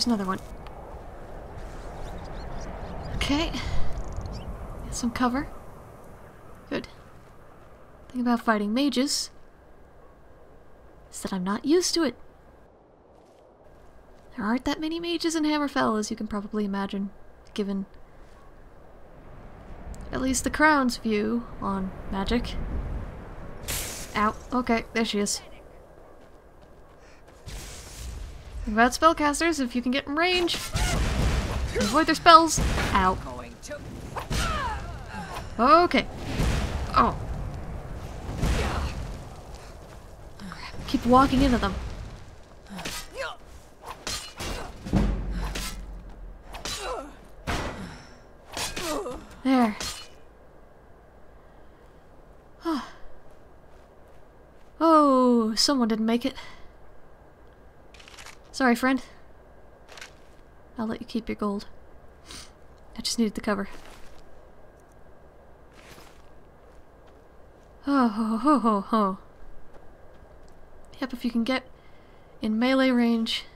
there's another one. Okay. Get some cover. Good. Thing about fighting mages is that I'm not used to it. There aren't that many mages in Hammerfell, as you can probably imagine, given at least the Crown's view on magic. Ow. Okay, there she is. Think about spellcasters, if you can get in range, avoid their spells. Ow. Okay. Oh. Keep walking into them. There. oh, someone didn't make it. Sorry, friend. I'll let you keep your gold. I just needed the cover. Oh, ho, ho, ho, ho. Yep, if you can get in melee range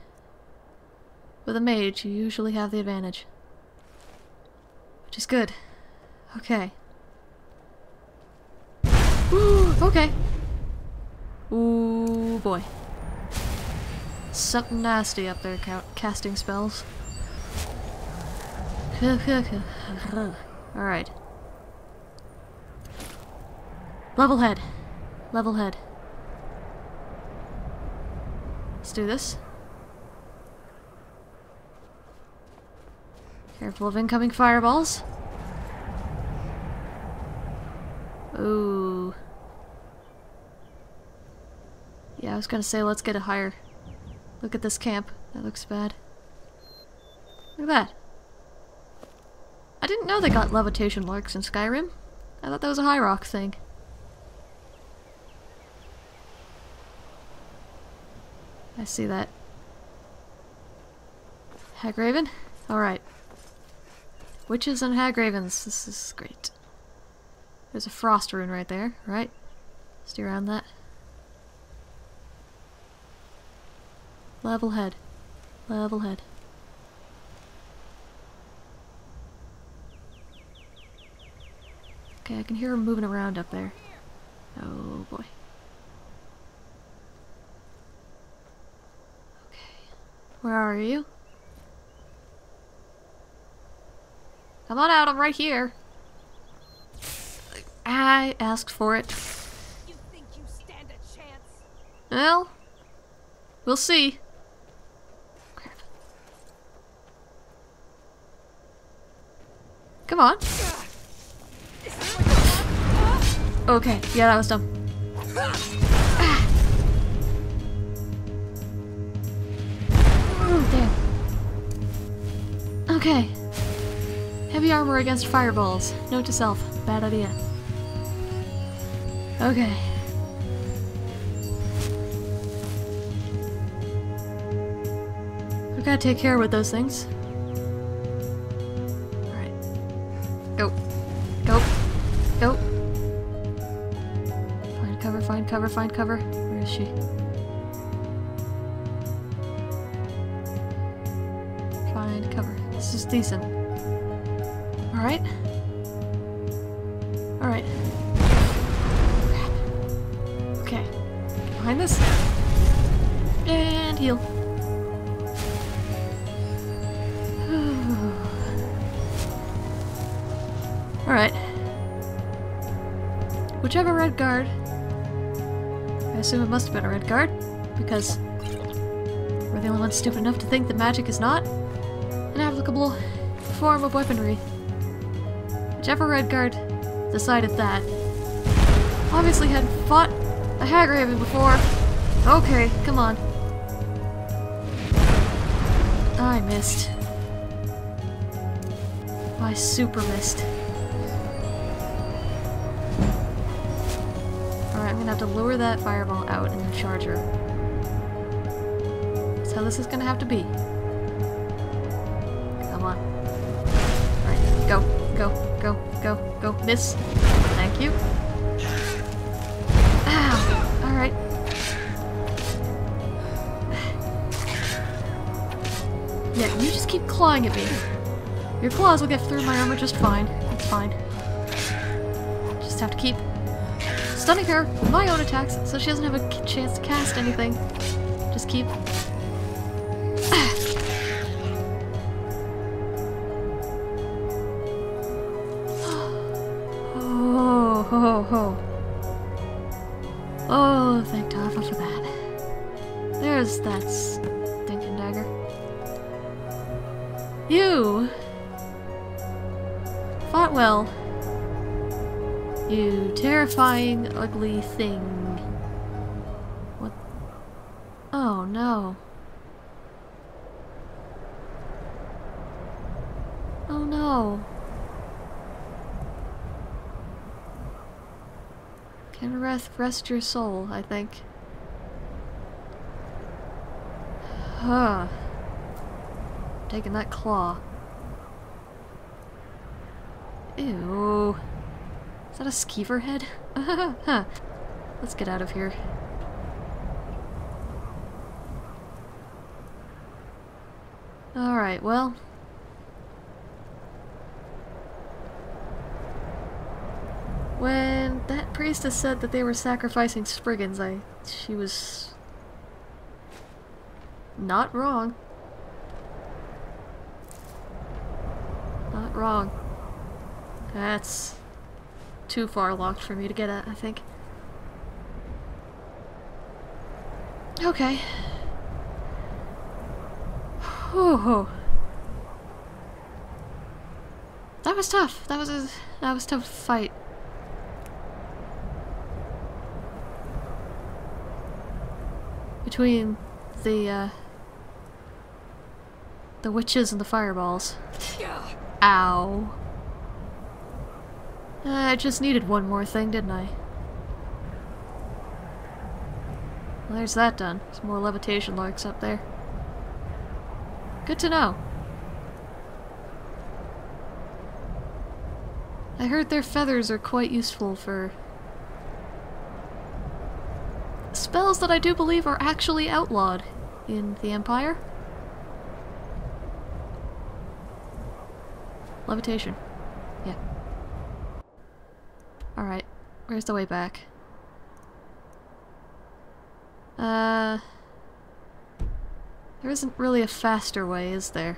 with a mage, you usually have the advantage. Which is good. Okay. Ooh, okay. Ooh, boy. Something nasty up there ca casting spells. Alright. Level head. Level head. Let's do this. Careful of incoming fireballs. Ooh. Yeah, I was gonna say let's get a higher look at this camp. That looks bad. Look at that. I didn't know they got levitation larks in Skyrim. I thought that was a high rock thing. I see that. Hagraven? Alright. Witches and Hagravens. This is great. There's a frost rune right there, right? Stay around that. Level head. Level head. Okay, I can hear him moving around up there. Oh boy. Okay. Where are you? Come on out, I'm right here. I asked for it. Well, we'll see. Come on. Okay, yeah, that was dumb. Ah. Damn. Okay. Heavy armor against fireballs. Note to self. Bad idea. Okay. We gotta take care with those things. Cover, find cover, find cover. Where is she? Find cover. This is decent. Alright. Alright. Okay. Behind this. And heal. Assume it must have been a red guard, because we're the only ones stupid enough to think that magic is not an applicable form of weaponry. Whichever Redguard decided that. Obviously hadn't fought a Hagraven before. Okay, come on. I missed. I super missed. Have to lure that fireball out and then charge her. That's how this is gonna have to be. Come on. Alright, go, go, go, go, go. Miss. Thank you. Ow! Alright. Yeah, you just keep clawing at me. Your claws will get through my armor just fine. It's fine. Just have to keep stunning her with my own attacks so she doesn't have a chance to cast anything. Just keep... ugly thing. What? Oh no. Oh no. Can rest, rest your soul, I think. Huh. Taking that claw. Ew. Is that a skeever head? huh. Let's get out of here. Alright, well. When that priestess said that they were sacrificing Spriggans, I... she was... not wrong. Not wrong. That's too far locked for me to get at, I think. Okay. Whew. That was tough. That was a that was a tough fight. Between the uh the witches and the fireballs. Ow. Uh, I just needed one more thing, didn't I? Well, there's that done. Some more levitation larks up there. Good to know. I heard their feathers are quite useful for spells that I do believe are actually outlawed in the Empire. Levitation. Yeah. Where's the way back? Uh... There isn't really a faster way, is there?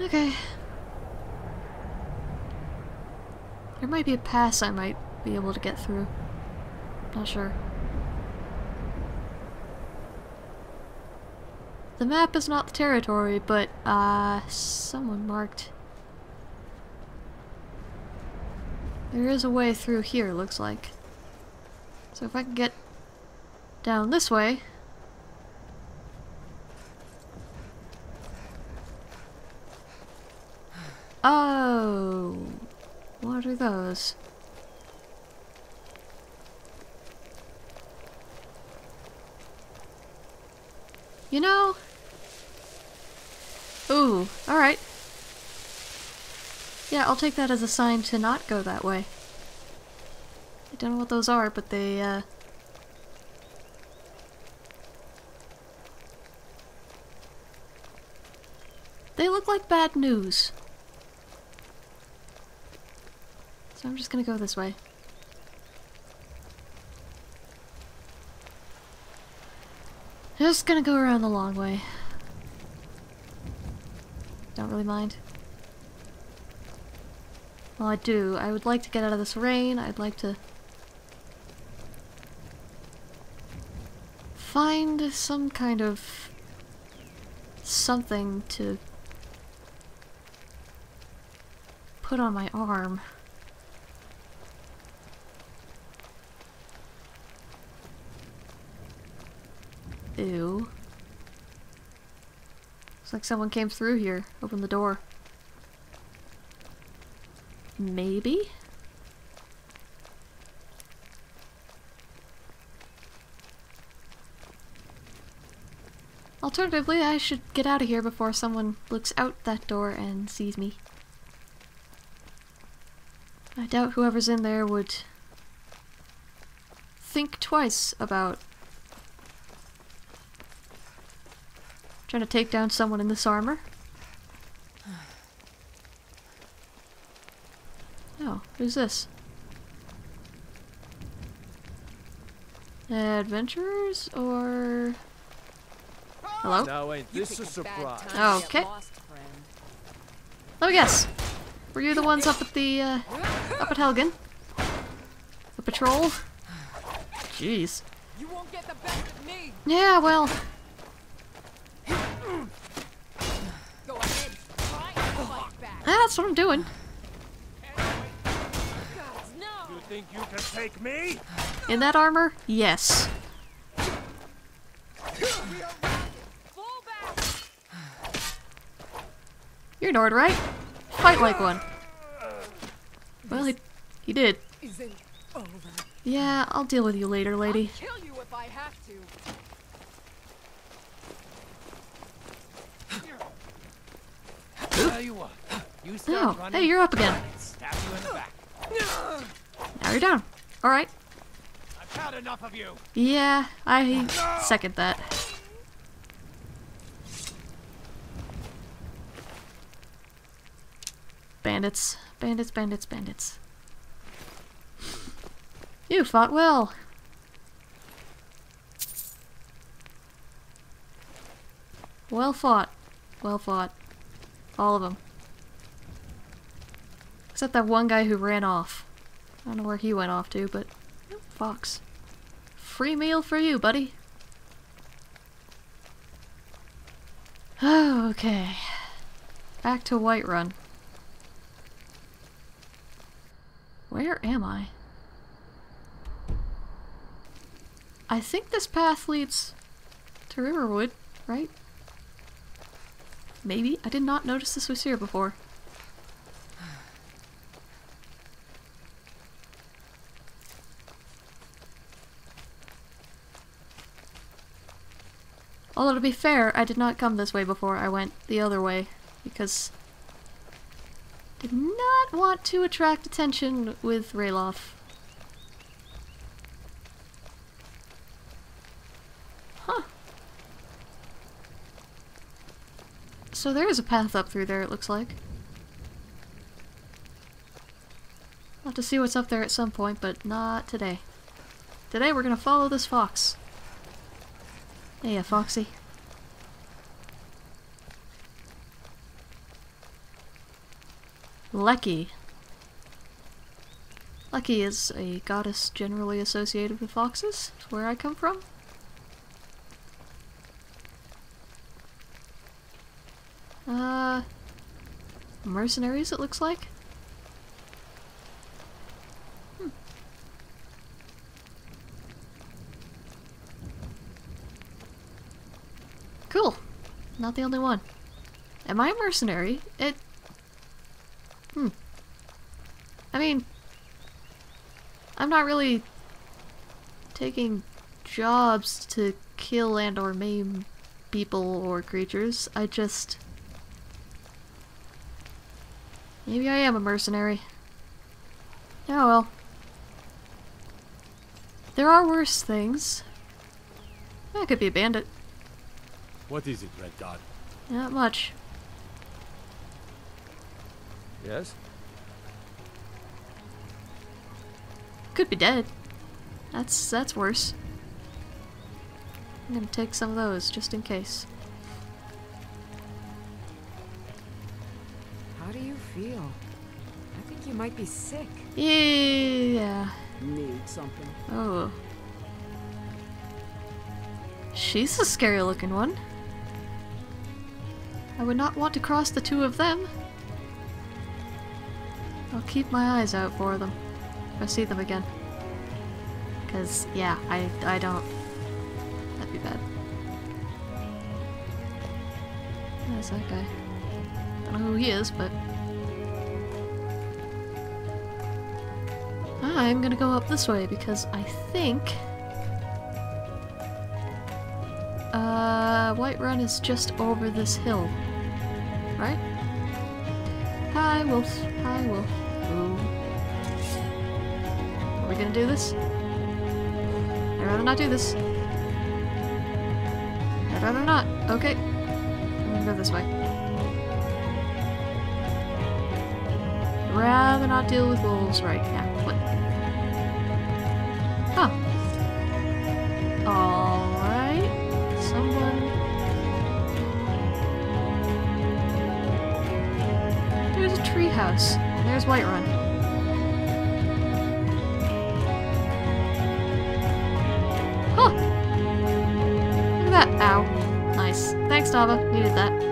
Okay. There might be a pass I might be able to get through. Not sure. The map is not the territory, but, uh, someone marked... There is a way through here, looks like. So if I can get down this way... Oh! What are those? You know... Ooh, alright. Yeah, I'll take that as a sign to not go that way. I don't know what those are, but they, uh... They look like bad news. So I'm just gonna go this way. Just gonna go around the long way. Really mind. Well, I do. I would like to get out of this rain. I'd like to find some kind of something to put on my arm. Ew. Looks like someone came through here. Open the door. Maybe? Alternatively, I should get out of here before someone looks out that door and sees me. I doubt whoever's in there would think twice about trying to take down someone in this armor. Oh, who's this? Adventurers or Hello? Now ain't this pick a a surprise? time Okay. lost. Let me guess. Were you the ones up at the uh, up at Helgen? The patrol? Jeez. You won't get the best of me. Yeah, well, Go ahead, try and fight back. That's what I'm doing. You think you can take me? In that armor? Yes. You're Nord, right? Fight like one. Well, he, he did. Yeah, I'll deal with you later, lady. Kill you if I have to. Tell you start Oh, running. hey, you're up again. Stab you in the back. Now you're down. Alright. I've had enough of you. Yeah, I second that. Bandits. Bandits, bandits, bandits. You fought well. Well fought. Well fought. All of them. Except that one guy who ran off. I don't know where he went off to, but... Fox. Free meal for you, buddy. Okay. Back to Whiterun. Where am I? I think this path leads to Riverwood, right? Maybe? I did not notice this was here before. Although to be fair, I did not come this way before. I went the other way because I did not want to attract attention with Ralof. Huh. So there is a path up through there, it looks like. I'll have to see what's up there at some point, but not today. Today we're gonna follow this fox. Uh, Foxy. Leki. Leki is a goddess generally associated with foxes. Where I come from. Uh, mercenaries, it looks like. Hmm. Cool. Not the only one. Am I a mercenary? It. Hmm. I mean, I'm not really taking jobs to kill and or maim people or creatures. I just. Maybe I am a mercenary. Oh well. There are worse things. I could be a bandit. What is it, Redguard? Not much. Yes? Could be dead. That's that's worse. I'm gonna take some of those just in case. How do you feel? I think you might be sick. Yeah. Need something? Oh. She's a scary looking one. I would not want to cross the two of them. I'll keep my eyes out for them. If I see them again. Cause, yeah, I, I don't... That'd be bad. There's that guy. I Don't know who he is, but... I'm gonna go up this way because I think... Uh, Whiterun is just over this hill. Right? Hi, wolf. Hi, wolf. Ooh. we gonna do this? I'd rather not do this. I'd rather not. Okay. I'm gonna go this way. I'd Rather not deal with wolves right now. What? There's Whiterun. Huh. Look at that. Ow. Nice. Thanks, Tava. Needed that.